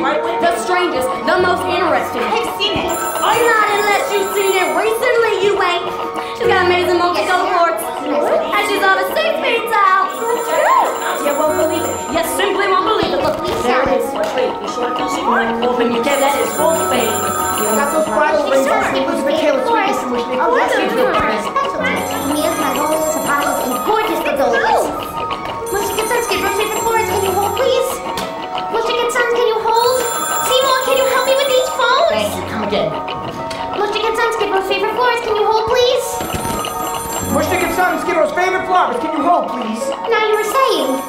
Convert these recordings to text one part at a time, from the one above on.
the strangest, the most interesting. I've seen it. Not unless you've seen it recently, you ain't. She's got amazing multicolored warts. And she's over six feet tall. You won't believe it. You simply won't believe it. Look, there it is. Wait, you sure can see my open your that is full fame. Again. Get Sons, get roasted for floors. Can you hold, please? Mushnik and Son, Skid Row's favorite flowers. Can you hold, please? Now you were saying.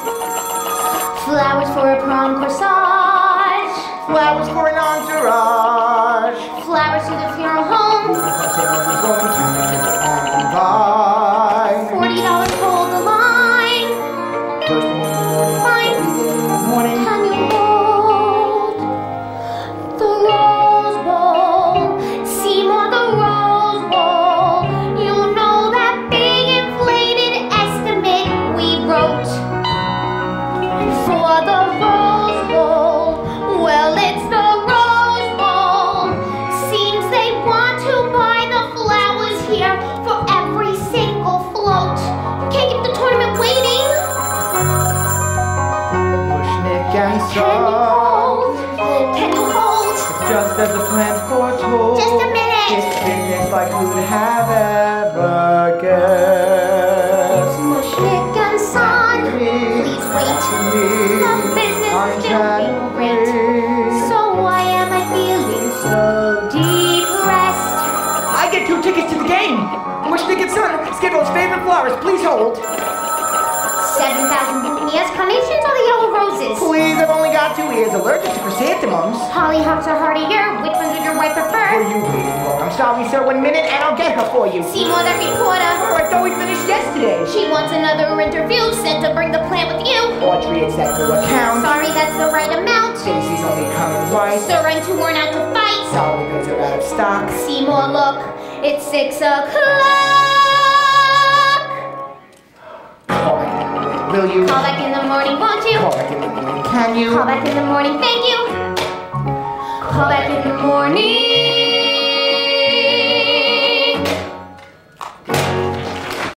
Flowers for a prom corsage. Flowers for an entourage. Flowers to the funeral home. Mushnik and Can you hold? Can you hold? Just as the plan foretold. Just a minute. It's picnics like who'd have ever guessed. Mushnik and Son. Please wait. The business is being rent. So why am I feeling so depressed? I get two tickets to the game. Mushnik and Son, Skid Row's favorite flowers. Please hold. 7,000 boutonnieres, carnations, or the yellow roses? Please, I've only got two ears. Allergic to chrysanthemums. Hollyhocks are hardier. Which ones would your wife Were prefer? you waiting? I'm sorry, sir. One minute, and I'll get her for you. Seymour, the reporter. Oh, I thought we finished yesterday. She wants another interview. Sent to bring the plan with you. Audrey, it's that full account. Sorry, that's the right amount. Stacy's only coming twice. Sir, I'm too worn out to fight. Solid goods are out of stock. Seymour, look. It's six o'clock. Will you? Call back in the morning, won't you? Call back in the morning, can you? Call back in the morning, thank you. Call back in the morning.